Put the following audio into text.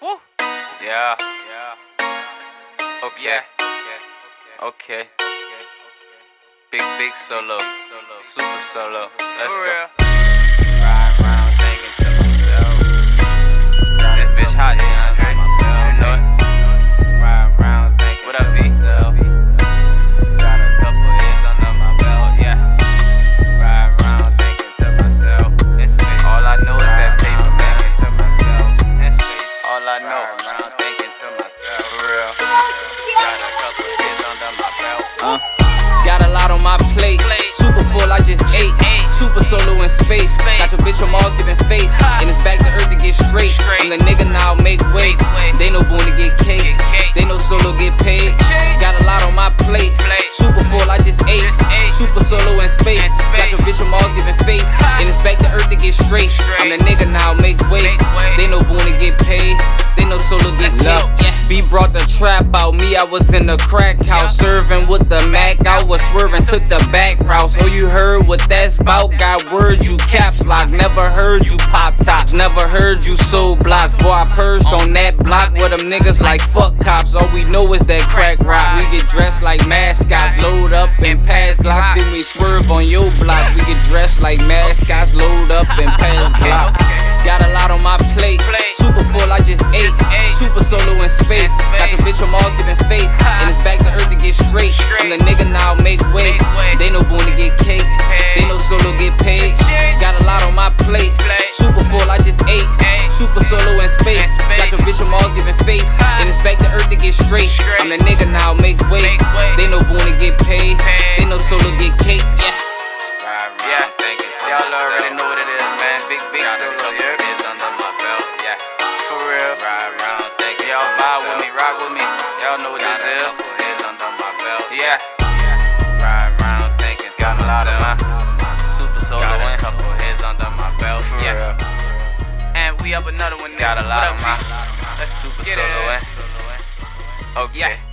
Woo. Yeah. Yeah. Okay. Okay. Okay. okay. Big big solo. Super solo. Let's For go. real. In space. Got your bitch from Mars giving face. And it's back to earth to get straight. I'm the nigga now, make weight. They know born to get cake. They know solo get paid. Got a lot on my plate. Super full, I just ate. Super solo in space. Got your bitch from Mars giving face. And it's back to earth to get straight. I'm the nigga now, make weight. They know born to get paid. They know solo get Let's cake. go. Yeah. B brought the trap out. Me, I was in the crack house serving with the Mac. I was swerving, took the back route. So oh, you heard what that's about? Got word you caps lock. Never heard you pop tops. Never heard you sold blocks. Boy, I purged on that block where them niggas like fuck cops. All we know is that crack rock. We get dressed like mascots, load up and pass glocks. Then we swerve on your block. We get dressed like mascots, load up and pass Okay, glocks. Got a lot on my plate. Super full, I just ate. Super solo in space. Got bitch from Mars giving face. And it's back to earth to get straight. I'm the nigga now, make weight. Make weight. They know born to get cake. Paid. They know solo get paid. Got a lot on my plate. Plate. Super full, I just ate. Ate. Super solo in space. Got your bitch from Mars giving face. And it's back to earth to get straight. Straight. I'm the nigga now, make weight. Make weight. They know born to get paid. Paid. They know solo get cake. Yeah. Yeah. thinking Y'all already know what it is, man. Big, big Got a solo, couple yeah. years under my belt, yeah. For real. Ride around Y'all know what this is. couple years under my belt, Yeah. Ride around thinking Got a lot of my super solo Got a in. couple years under my belt, For yeah. real. And we up another one. Got a lot of my? Let's super solo in. Okay. Yeah.